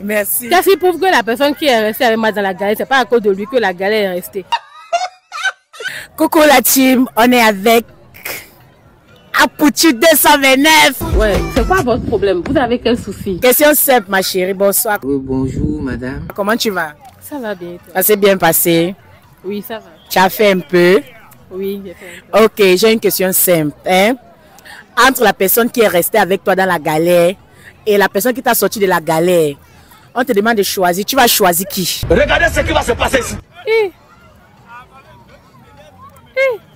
Merci. Qui prouve que la personne qui est restée avec moi dans la galère, c'est pas à cause de lui que la galère est restée. Coucou la team, on est avec Apoutu 229. Ouais, c'est quoi votre problème? Vous avez quel souci? Question simple, ma chérie. Bonsoir. Oui, bonjour, madame. Comment tu vas? Ça va bien. toi? Ça s'est bien passé? Oui, ça va. Tu as fait un peu? Oui, j'ai fait un peu. Ok, j'ai une question simple. Hein? Entre la personne qui est restée avec toi dans la galère et la personne qui t'a sorti de la galère, on te demande de choisir. Tu vas choisir qui? Regardez ce qui va se passer ici.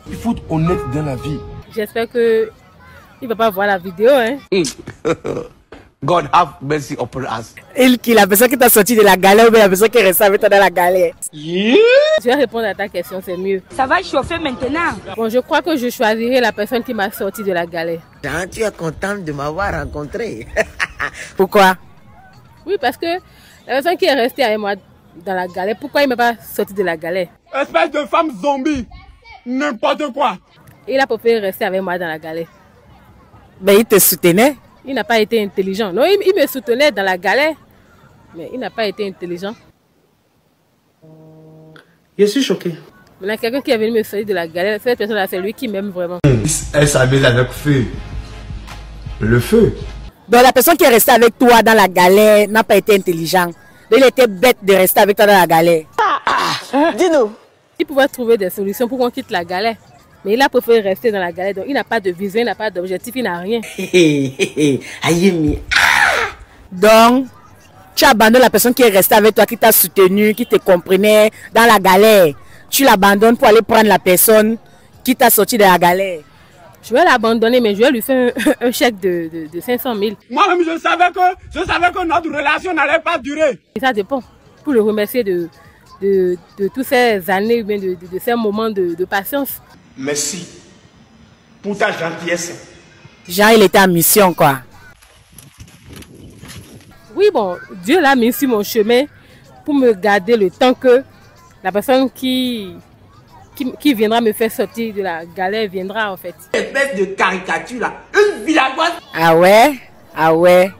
Il faut être honnête dans la vie. J'espère que il va pas voir la vidéo. Hein. God have mercy upon us. Elle qui, la personne qui t'a sorti de la galère ou bien la personne qui est restée avec toi dans la galère Je vais répondre à ta question, c'est mieux. Ça va chauffer maintenant. Bon, je crois que je choisirai la personne qui m'a sorti de la galère. Jean, tu es contente de m'avoir rencontré. Pourquoi? Oui, parce que la personne qui est restée avec moi dans la galère, pourquoi il m'a pas sorti de la galère? Espèce de femme zombie. N'importe quoi. Il a préféré rester avec moi dans la galère. ben, Il te soutenait? Il n'a pas été intelligent. Non, il, il me soutenait dans la galère, mais il n'a pas été intelligent. Je suis choqué. Maintenant, quelqu'un qui est venu me sortir de la galère, cette personne-là, c'est lui qui m'aime vraiment. Elle s'amuse avec feu. Le feu. Donc la personne qui est restée avec toi dans la galère n'a pas été intelligent. Donc, il était bête de rester avec toi dans la galère. Dis-nous. Il pouvait trouver des solutions pour qu'on quitte la galère. Mais il a préféré rester dans la galère. Donc, il n'a pas de vision, il n'a pas d'objectif, il n'a rien. Ayemi. Donc, tu abandonnes la personne qui est restée avec toi, qui t'a soutenu, qui te comprenait dans la galère. Tu l'abandonnes pour aller prendre la personne qui t'a sorti de la galère. Je vais l'abandonner, mais je vais lui faire un, un chèque de, de, de 500 000. Moi-même, je savais que, je savais que notre relation n'allait pas durer. Et ça dépend. Pour le remercier de, de, de toutes ces années, de, de, de ces moments de, de patience. Merci pour ta gentillesse. Jean, il était en mission, quoi. Oui, bon, Dieu l'a mis sur mon chemin pour me garder le temps que la personne qui, qui, qui viendra me faire sortir de la galère viendra, en fait. Espèce de caricature là. Une villageoise. Ah ouais? Ah ouais?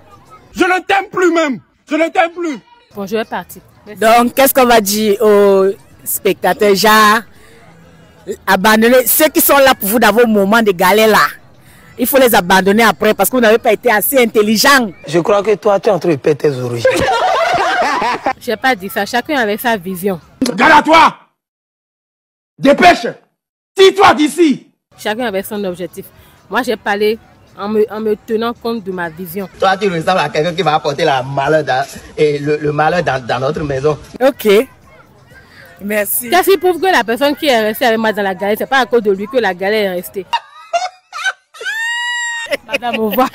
Je ne t'aime plus même. Je ne t'aime plus. Bon, je vais partir. Merci. Donc, qu'est-ce qu'on va dire aux spectateurs? Genre, abandonner ceux qui sont là pour vous dans vos moments de galère là. Il faut les abandonner après parce que vous n'avez pas été assez intelligent. Je crois que toi, tu es en train de perdre tes origines. Je n'ai pas dit ça. Chacun avait sa vision. Garde à toi. Dépêche. Tire-toi d'ici. Chacun avait son objectif. Moi, j'ai parlé en me, en me tenant compte de ma vision. Toi, tu ressembles à quelqu'un qui va apporter la malheur dans- et le, le malheur dans, dans notre maison. Ok. Merci. Qu'est-ce qui prouve que la personne qui est restée avec moi dans la galère, c'est pas à cause de lui que la galère est restée. Madame, au revoir.